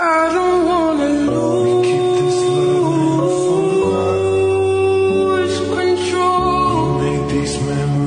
I don't wanna lose control. You make these memories.